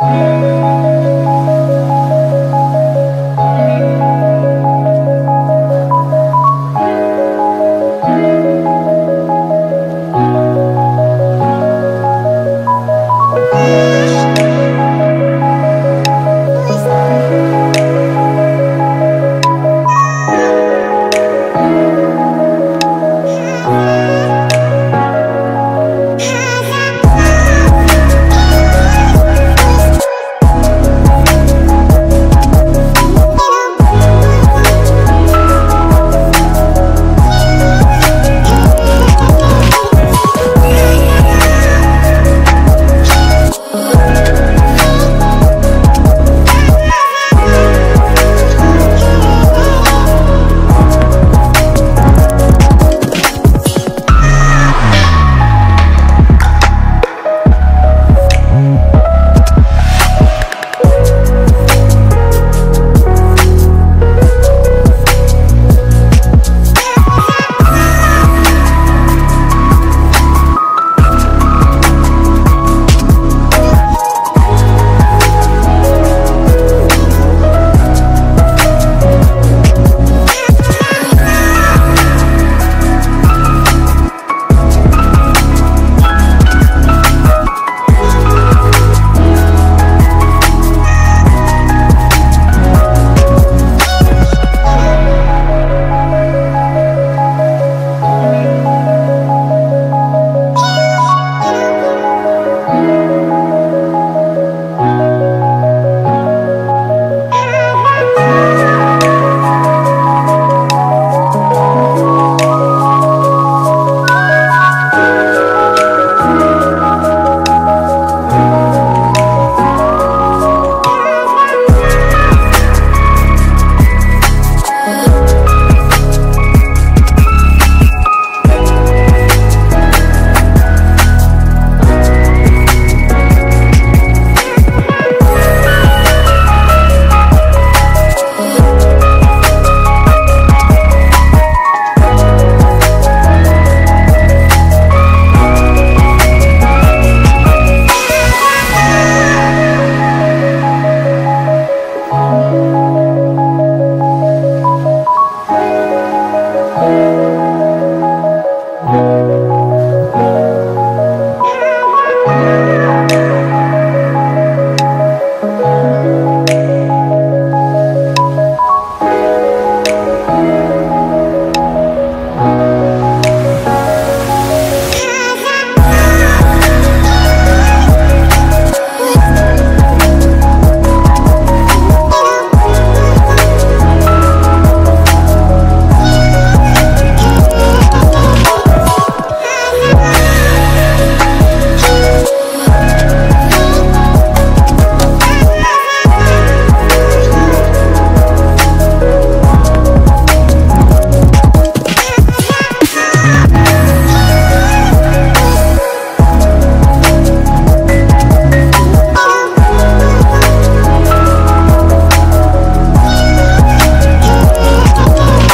Yeah.